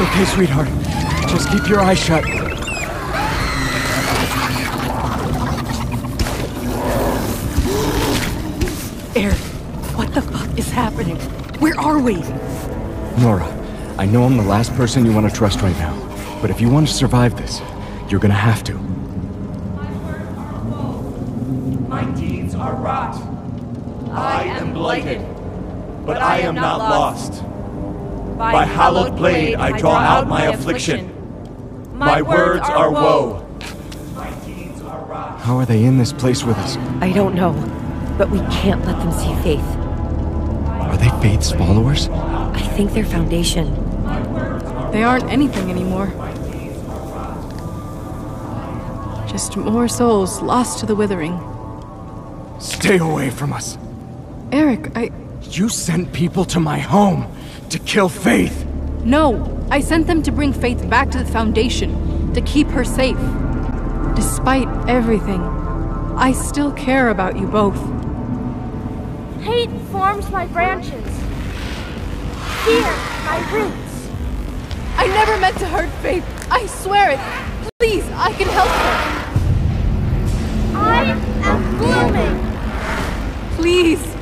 okay, sweetheart. Just keep your eyes shut. Eric, what the fuck is happening? Where are we? Nora, I know I'm the last person you want to trust right now, but if you want to survive this, you're gonna have to. My words are bold. My deeds are rot. I am blighted, but I am not lost. By hallowed blade I draw out my affliction. My words are woe. My deeds are rot. How are they in this place with us? I don't know, but we can't let them see Faith. Are they Faith's followers? I think they're Foundation. They aren't anything anymore. Just more souls lost to the withering. Stay away from us. Eric, I. You sent people to my home to kill Faith. No! I sent them to bring Faith back to the Foundation, to keep her safe. Despite everything, I still care about you both. Hate forms my branches. Fear, my roots. I never meant to hurt Faith. I swear it. Please, I can help her. I am blooming. Please.